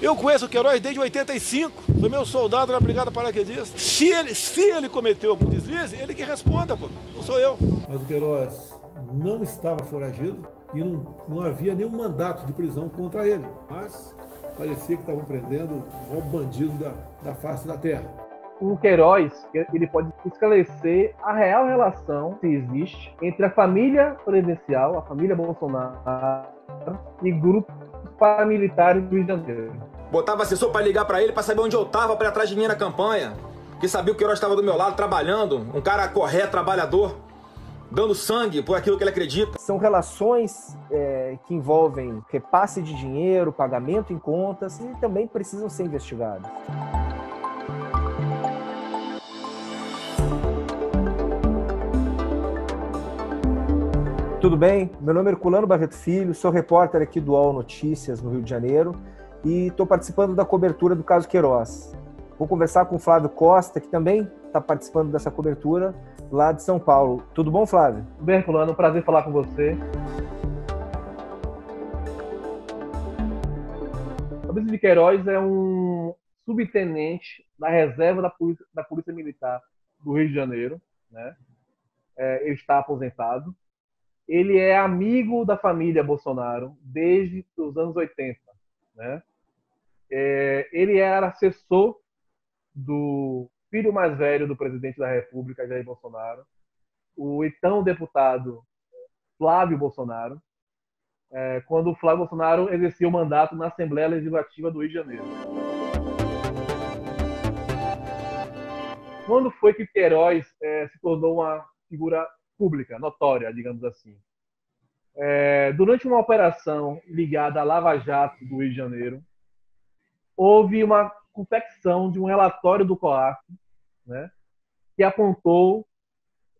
Eu conheço o Queiroz desde 85, foi meu soldado na Brigada Paraquedista. Se ele, se ele cometeu algum deslize, ele que responda, pô. não sou eu. Mas o Queiroz não estava foragido e não, não havia nenhum mandato de prisão contra ele. Mas parecia que estavam prendendo o bandido da, da face da terra o Queiroz ele pode esclarecer a real relação que existe entre a família presidencial, a família Bolsonaro e grupos paramilitares do Rio de Janeiro. Botava assessor para ligar para ele para saber onde eu tava para atrás de mim na campanha. Que sabia que o Queiroz estava do meu lado trabalhando, um cara correto, trabalhador, dando sangue por aquilo que ele acredita. São relações é, que envolvem repasse de dinheiro, pagamento em contas e também precisam ser investigadas. Tudo bem? Meu nome é Herculano Barreto Filho, sou repórter aqui do UOL Notícias, no Rio de Janeiro, e estou participando da cobertura do caso Queiroz. Vou conversar com o Flávio Costa, que também está participando dessa cobertura, lá de São Paulo. Tudo bom, Flávio? Tudo bem, Herculano. Prazer falar com você. Fabrício de Queiroz é um subtenente da reserva da Polícia, da Polícia Militar do Rio de Janeiro. Né? É, ele está aposentado ele é amigo da família Bolsonaro desde os anos 80. Né? É, ele era assessor do filho mais velho do presidente da República, Jair Bolsonaro, o então deputado Flávio Bolsonaro, é, quando o Flávio Bolsonaro exercia o mandato na Assembleia Legislativa do Rio de Janeiro. Quando foi que Queiroz é, se tornou uma figura pública, notória, digamos assim. É, durante uma operação ligada à Lava Jato do Rio de Janeiro, houve uma confecção de um relatório do COAF, né, que apontou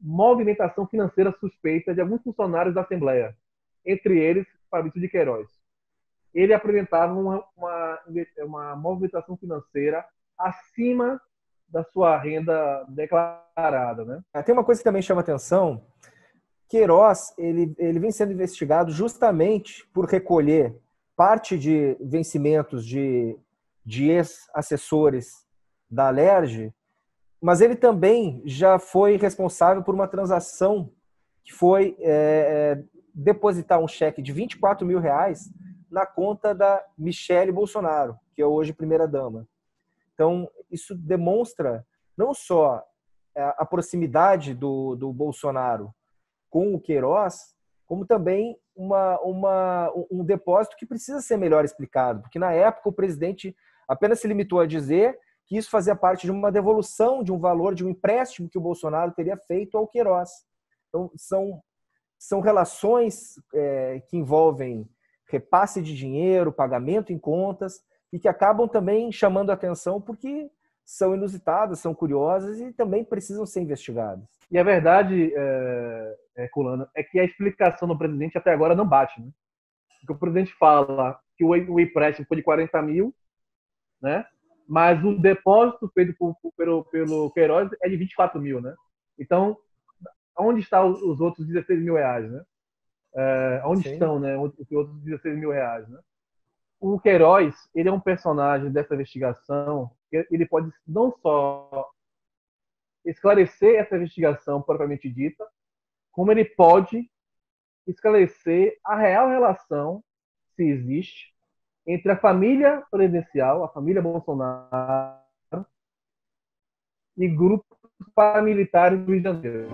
movimentação financeira suspeita de alguns funcionários da Assembleia, entre eles Fabrício de Queiroz. Ele apresentava uma, uma, uma movimentação financeira acima da sua renda declarada. Né? Ah, tem uma coisa que também chama atenção. Queiroz ele, ele vem sendo investigado justamente por recolher parte de vencimentos de, de ex-assessores da Alerj, mas ele também já foi responsável por uma transação que foi é, é depositar um cheque de 24 mil reais na conta da Michele Bolsonaro, que é hoje primeira-dama. Então, isso demonstra não só é, a proximidade do, do Bolsonaro com o Queiroz, como também uma, uma, um depósito que precisa ser melhor explicado, porque na época o presidente apenas se limitou a dizer que isso fazia parte de uma devolução de um valor, de um empréstimo que o Bolsonaro teria feito ao Queiroz. Então, são, são relações é, que envolvem repasse de dinheiro, pagamento em contas, e que acabam também chamando atenção porque são inusitadas, são curiosas e também precisam ser investigadas. E a verdade, é, é, Culano, é que a explicação do presidente até agora não bate. Né? O presidente fala que o empréstimo foi de 40 mil, né? mas o depósito feito por, pelo, pelo Queiroz é de 24 mil. Né? Então, onde estão os outros 16 mil reais? Né? É, onde Sim. estão né, os outros 16 mil reais? Né? o Queiroz, ele é um personagem dessa investigação, ele pode não só esclarecer essa investigação propriamente dita, como ele pode esclarecer a real relação, se existe, entre a família presidencial, a família Bolsonaro, e grupos paramilitares do Rio de Janeiro.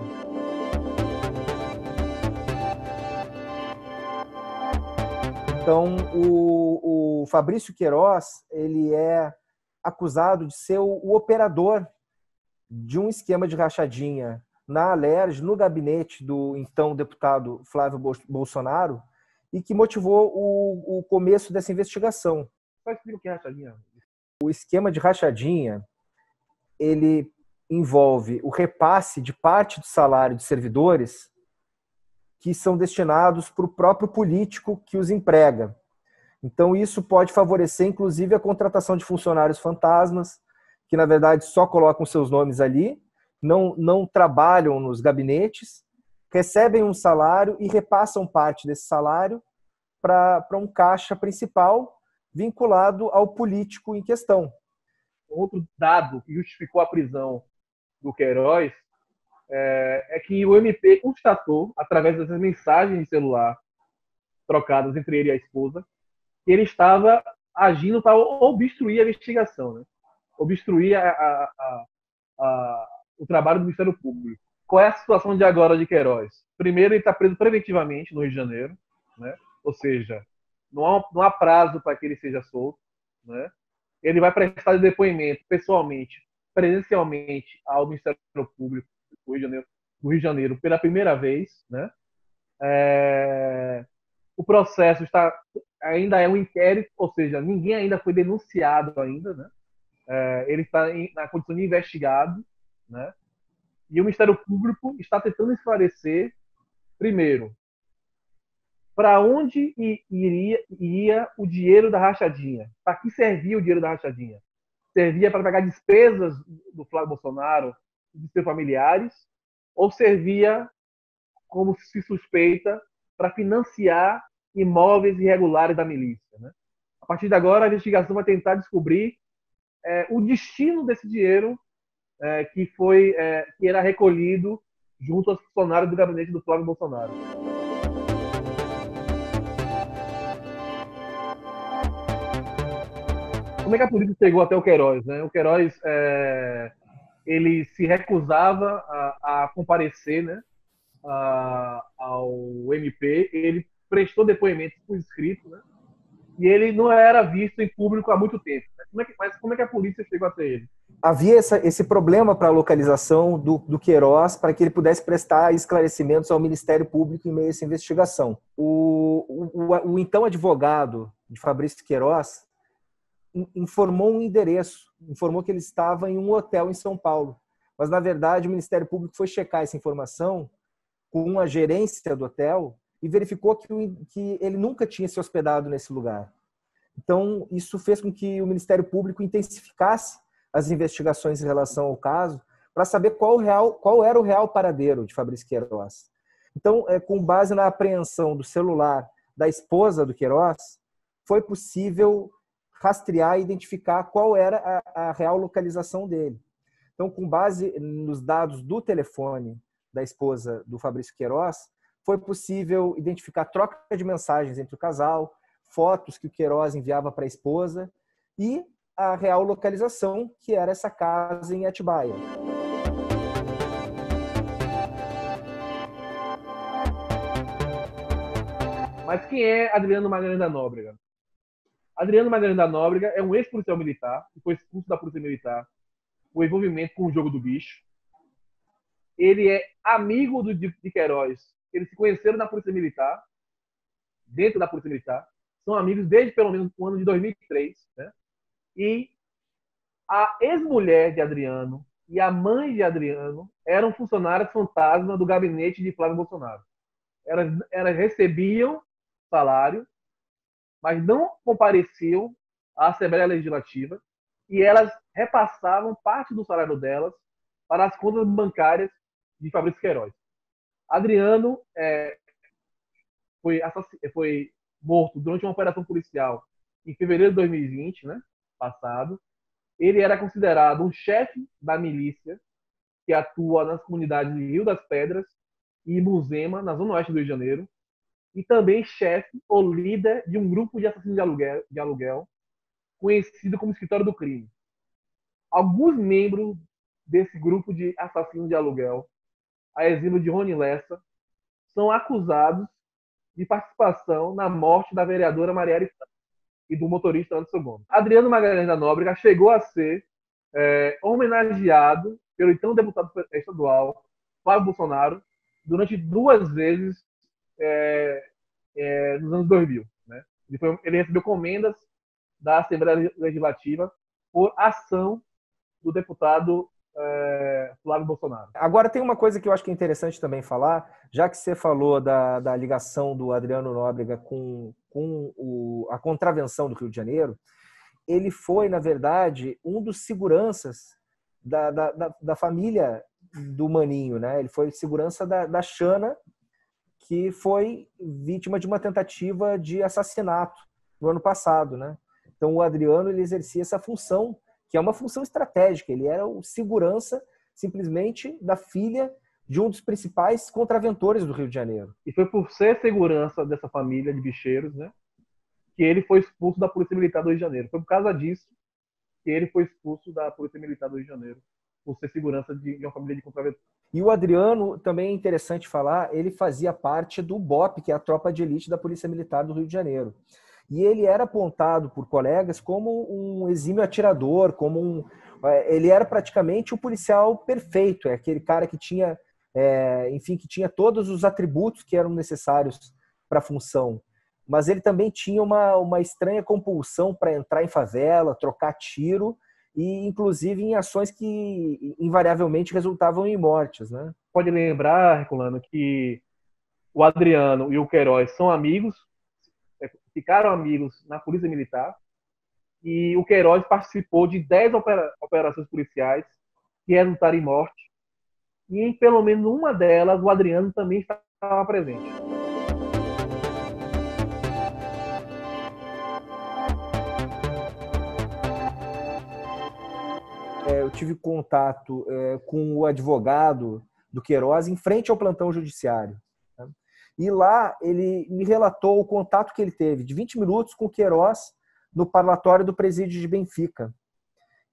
Então, o, o Fabrício Queiroz, ele é acusado de ser o, o operador de um esquema de rachadinha na Alerj, no gabinete do então deputado Flávio Bolsonaro, e que motivou o, o começo dessa investigação. O que é rachadinha? O esquema de rachadinha, ele envolve o repasse de parte do salário de servidores que são destinados para o próprio político que os emprega. Então, isso pode favorecer, inclusive, a contratação de funcionários fantasmas, que, na verdade, só colocam seus nomes ali, não, não trabalham nos gabinetes, recebem um salário e repassam parte desse salário para um caixa principal vinculado ao político em questão. Outro dado que justificou a prisão do Queiroz é, é que o MP constatou, através dessas mensagens de celular trocadas entre ele e a esposa, que ele estava agindo para obstruir a investigação, né? obstruir a, a, a, o trabalho do Ministério Público. Qual é a situação de agora de Queiroz? Primeiro, ele está preso preventivamente no Rio de Janeiro, né? ou seja, não há, não há prazo para que ele seja solto. Né? Ele vai prestar depoimento pessoalmente, presencialmente ao Ministério Público do Rio de Janeiro, Rio de Janeiro pela primeira vez. Né? É... O processo está ainda é um inquérito, ou seja, ninguém ainda foi denunciado ainda, né? É, ele está na condição de investigado, né? E o Ministério Público está tentando esclarecer, primeiro, para onde iria, iria o dinheiro da rachadinha? Para que servia o dinheiro da rachadinha? Servia para pagar despesas do Flávio Bolsonaro de seus familiares? Ou servia, como se suspeita, para financiar imóveis irregulares da milícia? Né? A partir de agora, a investigação vai tentar descobrir é, o destino desse dinheiro é, que foi é, que era recolhido junto aos funcionários do gabinete do Flávio Bolsonaro. Como é que a polícia chegou até o Queiroz? Né? O Queiroz é, ele se recusava a, a comparecer né, a, ao MP, ele prestou depoimentos por escrito, né? e ele não era visto em público há muito tempo. Como é que, mas como é que a polícia chegou até ele? Havia essa, esse problema para a localização do, do Queiroz para que ele pudesse prestar esclarecimentos ao Ministério Público em meio a essa investigação. O, o, o, o então advogado de Fabrício Queiroz informou um endereço, informou que ele estava em um hotel em São Paulo. Mas, na verdade, o Ministério Público foi checar essa informação com a gerência do hotel e verificou que, que ele nunca tinha se hospedado nesse lugar. Então, isso fez com que o Ministério Público intensificasse as investigações em relação ao caso para saber qual, real, qual era o real paradeiro de Fabrício Queiroz. Então, é, com base na apreensão do celular da esposa do Queiroz, foi possível rastrear e identificar qual era a, a real localização dele. Então, com base nos dados do telefone da esposa do Fabrício Queiroz, foi possível identificar troca de mensagens entre o casal, fotos que o Queiroz enviava para a esposa e a real localização, que era essa casa em Atibaia. Mas quem é Adriano Magalhães da Nóbrega? Adriano Magalhães da Nóbrega é um ex-policial militar, que foi expulso da Polícia Militar por envolvimento com o jogo do bicho. Ele é amigo do, de Queiroz eles se conheceram na Polícia Militar, dentro da Polícia Militar, são amigos desde pelo menos o ano de 2003, né? E a ex-mulher de Adriano e a mãe de Adriano eram funcionárias fantasma do gabinete de Flávio Bolsonaro. Elas, elas recebiam salário, mas não compareciam à Assembleia Legislativa e elas repassavam parte do salário delas para as contas bancárias de Fabrício Queiroz. Adriano é, foi, foi morto durante uma operação policial em fevereiro de 2020, né, passado. Ele era considerado um chefe da milícia que atua nas comunidades de Rio das Pedras e Muzema, na zona oeste do Rio de Janeiro, e também chefe ou líder de um grupo de assassinos de aluguel, de aluguel conhecido como Escritório do Crime. Alguns membros desse grupo de assassinos de aluguel a exemplo de Rony Lessa, são acusados de participação na morte da vereadora Marielle e do motorista Anderson Gomes. Adriano Magalhães da Nóbrega chegou a ser é, homenageado pelo então deputado estadual Flávio Bolsonaro durante duas vezes é, é, nos anos 2000. Né? Ele, foi, ele recebeu comendas da Assembleia Legislativa por ação do deputado é, Flávio Bolsonaro. Agora tem uma coisa que eu acho que é interessante também falar, já que você falou da, da ligação do Adriano Nóbrega com, com o, a contravenção do Rio de Janeiro, ele foi, na verdade, um dos seguranças da, da, da, da família do Maninho, né? Ele foi segurança da, da Xana, que foi vítima de uma tentativa de assassinato no ano passado, né? Então o Adriano ele exercia essa função, que é uma função estratégica. Ele era o segurança simplesmente da filha de um dos principais contraventores do Rio de Janeiro. E foi por ser segurança dessa família de bicheiros, né, que ele foi expulso da Polícia Militar do Rio de Janeiro. Foi por causa disso que ele foi expulso da Polícia Militar do Rio de Janeiro, por ser segurança de, uma família de contraventores. E o Adriano, também é interessante falar, ele fazia parte do BOP, que é a tropa de elite da Polícia Militar do Rio de Janeiro. E ele era apontado por colegas como um exímio atirador, como um. É, ele era praticamente o policial perfeito, é aquele cara que tinha, é, enfim, que tinha todos os atributos que eram necessários para a função. Mas ele também tinha uma, uma estranha compulsão para entrar em favela, trocar tiro e inclusive em ações que invariavelmente resultavam em mortes, né? Pode lembrar, Herculano, que o Adriano e o Queiroz são amigos, ficaram amigos na Polícia Militar, e o Queiroz participou de 10 operações policiais que resultaram em morte, e em pelo menos uma delas o Adriano também estava presente. é, eu tive contato é, com o advogado do Queiroz em frente ao plantão judiciário. E lá ele me relatou o contato que ele teve de 20 minutos com o Queiroz no parlatório do presídio de Benfica.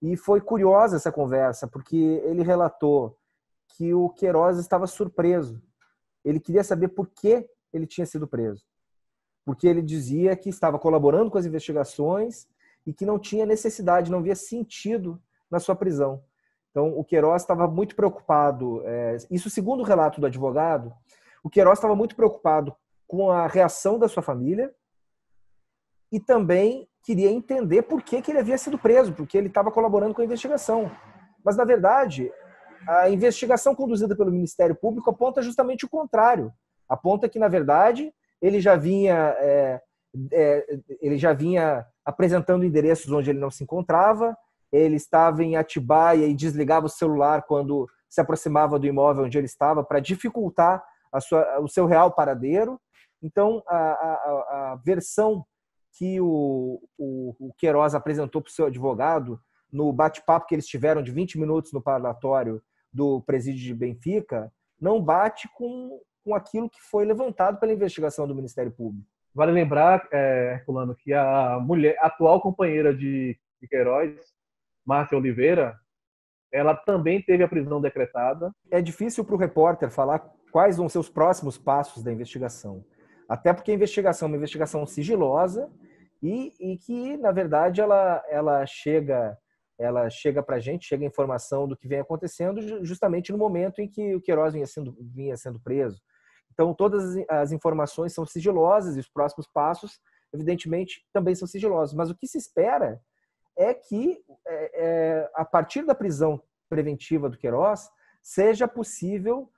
E foi curiosa essa conversa, porque ele relatou que o Queiroz estava surpreso. Ele queria saber por que ele tinha sido preso. Porque ele dizia que estava colaborando com as investigações e que não tinha necessidade, não via sentido na sua prisão. Então, o Queiroz estava muito preocupado, é, isso segundo o relato do advogado, o Queiroz estava muito preocupado com a reação da sua família e também queria entender por que, que ele havia sido preso, porque ele estava colaborando com a investigação. Mas, na verdade, a investigação conduzida pelo Ministério Público aponta justamente o contrário. Aponta que, na verdade, ele já vinha, é, é, ele já vinha apresentando endereços onde ele não se encontrava, ele estava em Atibaia e desligava o celular quando se aproximava do imóvel onde ele estava para dificultar sua, o seu real paradeiro. Então, a, a, a versão que o, o, o Queiroz apresentou para o seu advogado no bate-papo que eles tiveram de 20 minutos no parlatório do presídio de Benfica não bate com, com aquilo que foi levantado pela investigação do Ministério Público. Vale lembrar, é, Herculano, que a mulher, atual companheira de, de Queiroz Márcia Oliveira, ela também teve a prisão decretada. É difícil para o repórter falar quais vão ser os próximos passos da investigação. Até porque a investigação é uma investigação sigilosa e, e que, na verdade, ela, ela chega ela chega para a gente, chega a informação do que vem acontecendo justamente no momento em que o Queiroz vinha sendo, vinha sendo preso. Então, todas as informações são sigilosas e os próximos passos, evidentemente, também são sigilosos. Mas o que se espera é que, é, é, a partir da prisão preventiva do Queiroz, seja possível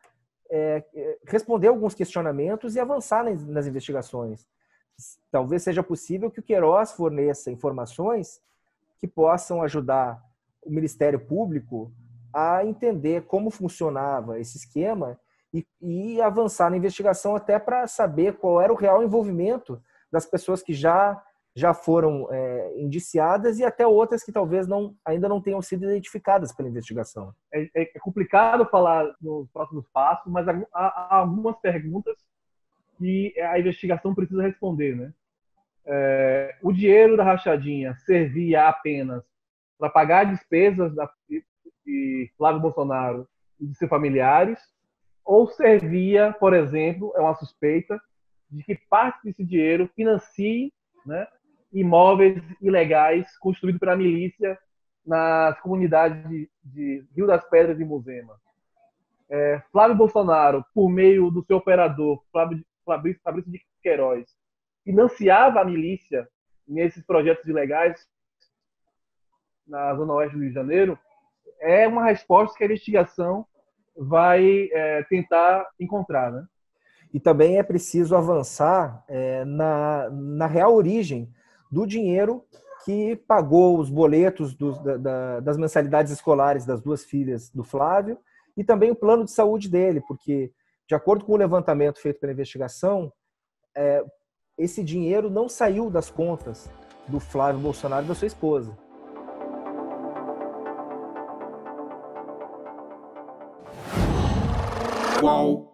é, responder alguns questionamentos e avançar nas, nas, investigações. Talvez seja possível que o Queiroz forneça informações que possam ajudar o Ministério Público a entender como funcionava esse esquema e, e avançar na investigação até para saber qual era o real envolvimento das pessoas que já já foram é, indiciadas e até outras que talvez não, ainda não tenham sido identificadas pela investigação. É, é, é complicado falar nos próximos passos, mas há, há, algumas perguntas que a investigação precisa responder, né? É, o dinheiro da rachadinha servia apenas para pagar despesas da, de, Flávio Bolsonaro e de seus familiares, ou servia, por exemplo, é uma suspeita de que parte desse dinheiro financie né, imóveis ilegais construídos pela milícia nas comunidades de, de Rio das Pedras e Muzema. É, Flávio Bolsonaro, por meio do seu operador, Flávio, Fabrício, de Queiroz, financiava a milícia nesses projetos ilegais na Zona Oeste do Rio de Janeiro, é uma resposta que a investigação vai é, tentar encontrar. Né? E também é preciso avançar é, na, na real origem do dinheiro que pagou os boletos dos, da, das mensalidades escolares das duas filhas do Flávio e também o plano de saúde dele, porque, de acordo com o levantamento feito pela investigação, é, esse dinheiro não saiu das contas do Flávio Bolsonaro e da sua esposa. Qual